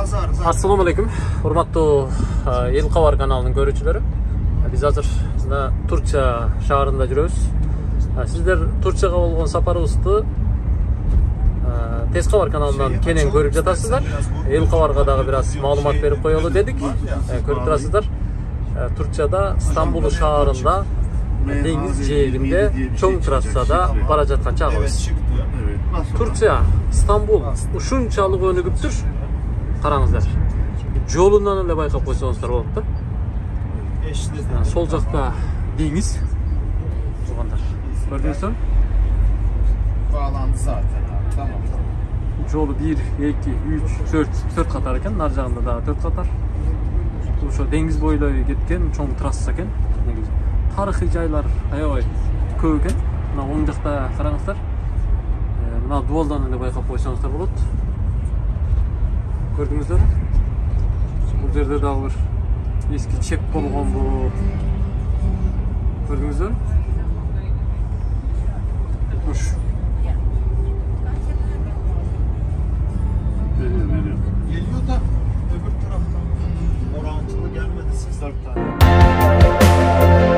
Pazar zaten. Assalamu alaikum. Hurmatlı e, El Kavar kanalının görücüleri. Biz hazır mına Turkiya şaharında жүрөбүз. E, Sizler Turkiyага болгон сапарыбызды e, Tez Kavar kanalından kenен көрүп жатасыздар. El Kavarга дагы бир аз маалымат берип коелу дедик. E, Көрүп турасыздар. E, Туркияда Стамбул шаарында деңиз жээгинде чоң трассада бара жаткан чагыбыз. çıktı. Evet. Turkiya, İstanbul ушунчалык өнүгүптүр. Караңыздар. Жолунан эле байкап койсоңуздар болот да. Yani sol жақта деңиз. Туғандар. Көрдүңүздөр? tamam. Жолу 1, 2, 3, 4, 4 катар экен. Нар жагында дагы 4 катар. Ошо деңиз бойлой кеткен чоң трасса экен. Тарыхый жайлар аябай көп экен. Мына оң жакта караңыздар. Э, Мына дуалдан эле байкап койсоңуздар болот. көрдіңіздер бұл жерде дағы бір ескі чек болған бұл көрдіңіздер үш geliyor da öbür taraftan orantılığı gelmedi sesler bir tane